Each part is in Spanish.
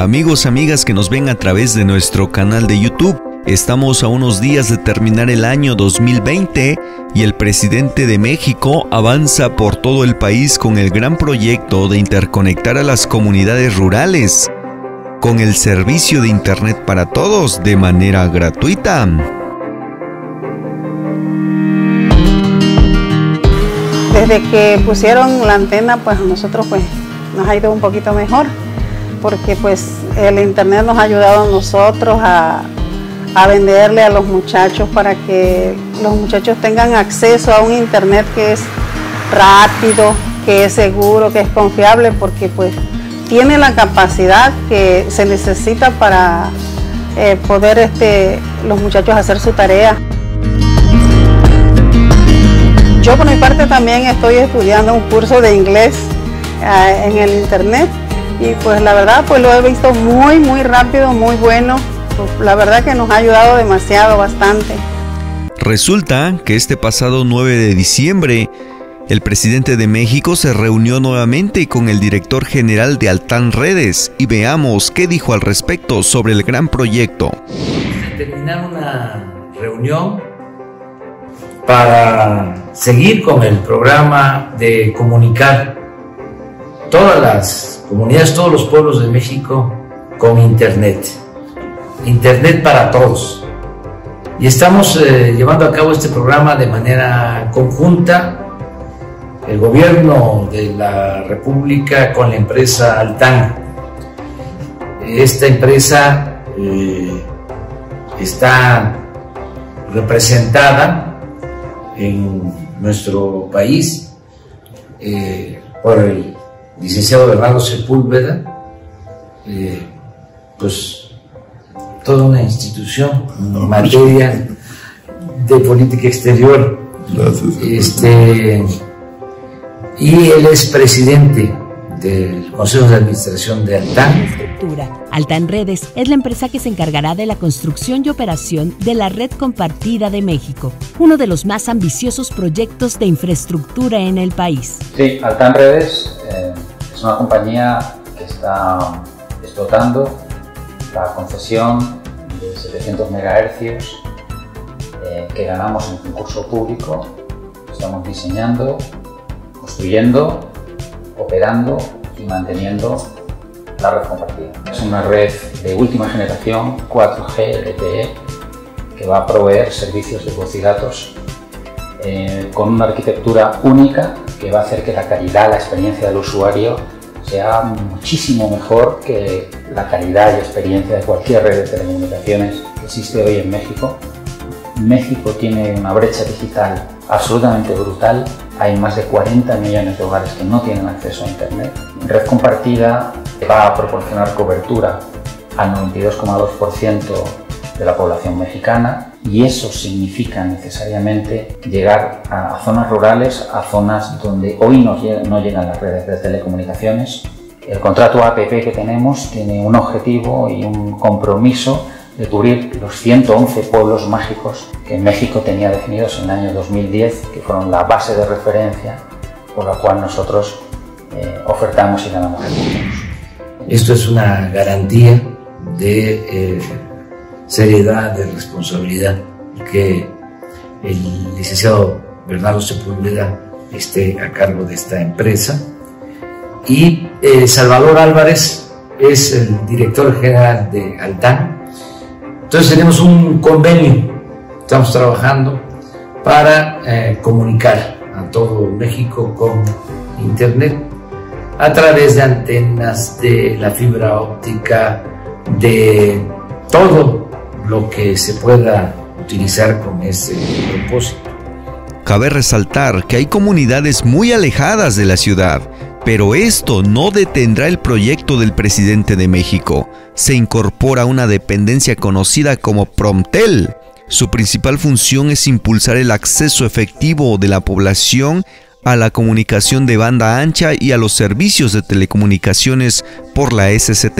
Amigos, amigas que nos ven a través de nuestro canal de YouTube, estamos a unos días de terminar el año 2020 y el presidente de México avanza por todo el país con el gran proyecto de interconectar a las comunidades rurales con el servicio de Internet para todos de manera gratuita. Desde que pusieron la antena, pues nosotros pues nos ha ido un poquito mejor, porque pues el internet nos ha ayudado a nosotros a, venderle a los muchachos para que los muchachos tengan acceso a un internet que es rápido, que es seguro, que es confiable, porque pues tiene la capacidad que se necesita para eh, poder este, los muchachos hacer su tarea. Yo por mi parte también estoy estudiando un curso de inglés eh, en el internet y pues la verdad pues lo he visto muy muy rápido, muy bueno. La verdad que nos ha ayudado demasiado, bastante. Resulta que este pasado 9 de diciembre el presidente de México se reunió nuevamente con el director general de Altán Redes y veamos qué dijo al respecto sobre el gran proyecto. Terminar una reunión para seguir con el programa de comunicar todas las comunidades, todos los pueblos de México con Internet. Internet para todos. Y estamos eh, llevando a cabo este programa de manera conjunta el gobierno de la República con la empresa Altán. Esta empresa eh, está representada en nuestro país eh, por el licenciado Bernardo Sepúlveda, eh, pues toda una institución en materia de política exterior. Gracias. Este, y él es presidente del Consejo de Administración de Altán. Altán Redes es la empresa que se encargará de la construcción y operación de la red compartida de México, uno de los más ambiciosos proyectos de infraestructura en el país. Sí, Altán Redes eh, es una compañía que está explotando la concesión de 700 MHz eh, que ganamos en concurso público. Estamos diseñando construyendo, operando y manteniendo la red compartida. Es una red de última generación 4G LTE que va a proveer servicios de voz y datos eh, con una arquitectura única que va a hacer que la calidad, la experiencia del usuario sea muchísimo mejor que la calidad y experiencia de cualquier red de telecomunicaciones que existe hoy en México. México tiene una brecha digital absolutamente brutal hay más de 40 millones de hogares que no tienen acceso a Internet. Red compartida va a proporcionar cobertura al 92,2% de la población mexicana y eso significa necesariamente llegar a zonas rurales, a zonas donde hoy no, llegan las redes de telecomunicaciones. El contrato APP que tenemos tiene un objetivo y un compromiso de cubrir los 111 pueblos mágicos que México tenía definidos en el año 2010, que fueron la base de referencia por la cual nosotros eh, ofertamos y ganamos recursos. Esto es una garantía de eh, seriedad, de responsabilidad, que el licenciado Bernardo Sepúlveda esté a cargo de esta empresa. Y eh, Salvador Álvarez es el director general de Altán, entonces tenemos un convenio, estamos trabajando para eh, comunicar a todo México con Internet a través de antenas, de la fibra óptica, de todo lo que se pueda utilizar con ese propósito. Cabe resaltar que hay comunidades muy alejadas de la ciudad pero esto no detendrá el proyecto del presidente de México. Se incorpora una dependencia conocida como Promtel. Su principal función es impulsar el acceso efectivo de la población a la comunicación de banda ancha y a los servicios de telecomunicaciones por la SCT.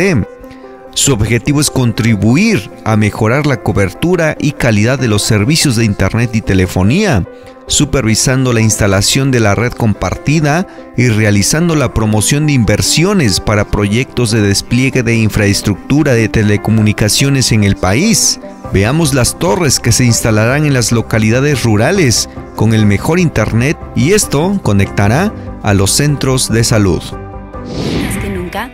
Su objetivo es contribuir a mejorar la cobertura y calidad de los servicios de Internet y telefonía, supervisando la instalación de la red compartida y realizando la promoción de inversiones para proyectos de despliegue de infraestructura de telecomunicaciones en el país. Veamos las torres que se instalarán en las localidades rurales con el mejor Internet y esto conectará a los centros de salud.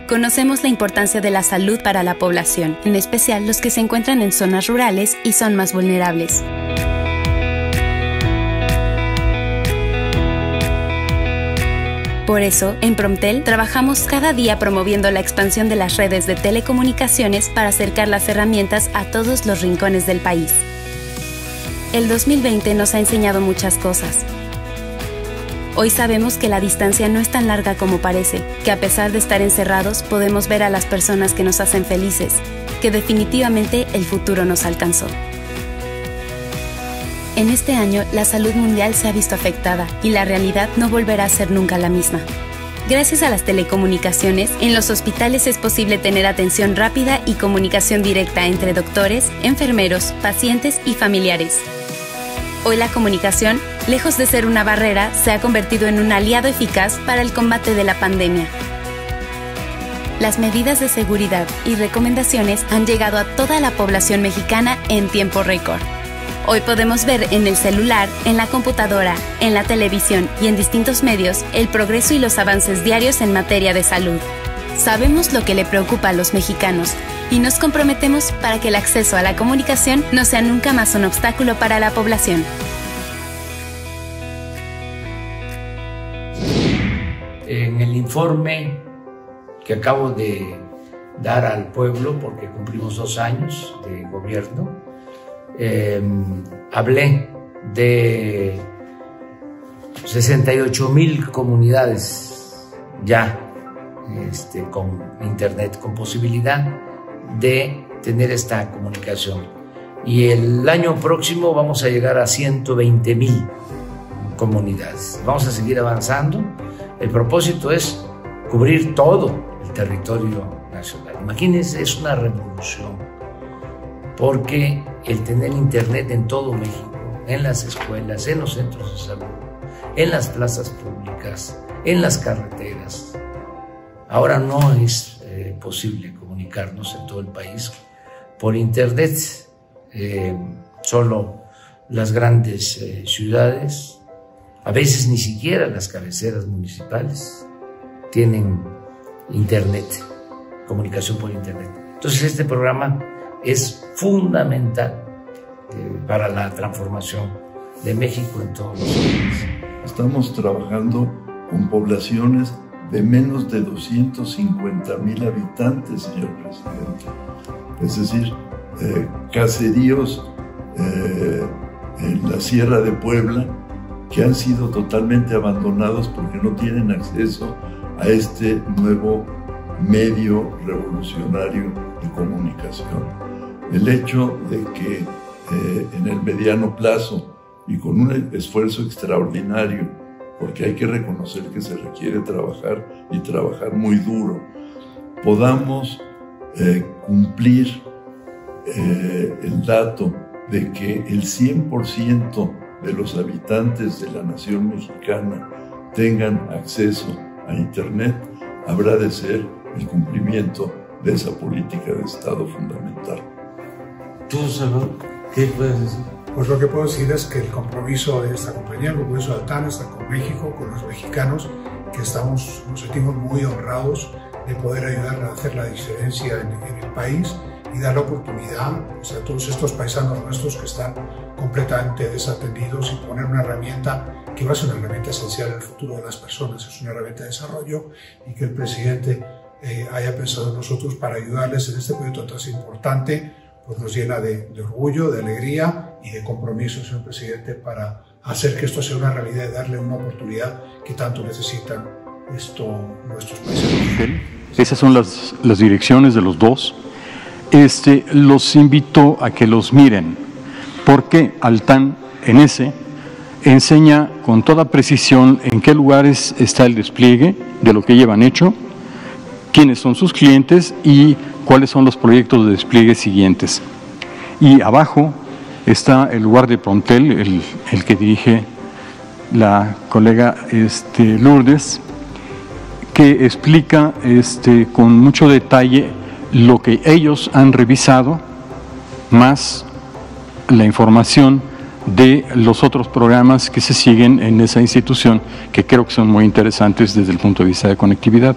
Conocemos la importancia de la salud para la población, en especial los que se encuentran en zonas rurales y son más vulnerables. Por eso, en Promtel trabajamos cada día promoviendo la expansión de las redes de telecomunicaciones para acercar las herramientas a todos los rincones del país. El 2020 nos ha enseñado muchas cosas. Hoy sabemos que la distancia no es tan larga como parece, que a pesar de estar encerrados podemos ver a las personas que nos hacen felices, que definitivamente el futuro nos alcanzó. En este año, la salud mundial se ha visto afectada y la realidad no volverá a ser nunca la misma. Gracias a las telecomunicaciones, en los hospitales es posible tener atención rápida y comunicación directa entre doctores, enfermeros, pacientes y familiares. Hoy la comunicación, lejos de ser una barrera, se ha convertido en un aliado eficaz para el combate de la pandemia. Las medidas de seguridad y recomendaciones han llegado a toda la población mexicana en tiempo récord. Hoy podemos ver en el celular, en la computadora, en la televisión y en distintos medios el progreso y los avances diarios en materia de salud. Sabemos lo que le preocupa a los mexicanos y nos comprometemos para que el acceso a la comunicación no sea nunca más un obstáculo para la población. En el informe que acabo de dar al pueblo, porque cumplimos dos años de gobierno, Em, hablé de 68 mil comunidades ya este, con internet, con posibilidad de tener esta comunicación. Y el año próximo vamos a llegar a 120 mil comunidades. Vamos a seguir avanzando. El propósito es cubrir todo el territorio nacional. Imagínense, es una revolución, porque el tener internet en todo México, en las escuelas, en los centros de salud, en las plazas públicas, en las carreteras. Ahora no es eh, posible comunicarnos en todo el país por internet. Eh, solo las grandes eh, ciudades, a veces ni siquiera las cabeceras municipales, tienen internet, comunicación por internet. Entonces este programa es fundamental eh, para la transformación de México en todos los países. Estamos trabajando con poblaciones de menos de 250 mil habitantes, señor presidente. Es decir, eh, caseríos eh, en la Sierra de Puebla que han sido totalmente abandonados porque no tienen acceso a este nuevo medio revolucionario de comunicación el hecho de que eh, en el mediano plazo y con un esfuerzo extraordinario, porque hay que reconocer que se requiere trabajar y trabajar muy duro, podamos eh, cumplir eh, el dato de que el 100% de los habitantes de la nación mexicana tengan acceso a Internet, habrá de ser el cumplimiento de esa política de Estado fundamental. ¿Tú, qué puedes decir? Pues lo que puedo decir es que el compromiso de esta compañía, el compromiso de Altana, está con México, con los mexicanos, que estamos, nos sentimos muy honrados de poder ayudar a hacer la diferencia en, el país y dar la oportunidad a todos estos paisanos nuestros que están completamente desatendidos y poner una herramienta que va a ser una herramienta esencial en el futuro de las personas, es una herramienta de desarrollo y que el presidente eh, haya pensado en nosotros para ayudarles en este proyecto tan importante pues nos llena de, orgullo, de alegría y de compromiso, señor presidente, para hacer que esto sea una realidad y darle una oportunidad que tanto necesitan esto, nuestros países. Esas son las, las direcciones de los dos. Este, los invito a que los miren, porque Altán en ese enseña con toda precisión en qué lugares está el despliegue de lo que llevan hecho, quiénes son sus clientes y cuáles son los proyectos de despliegue siguientes. Y abajo está el lugar de Prontel, el, el que dirige la colega este, Lourdes, que explica este, con mucho detalle lo que ellos han revisado, más la información de los otros programas que se siguen en esa institución, que creo que son muy interesantes desde el punto de vista de conectividad.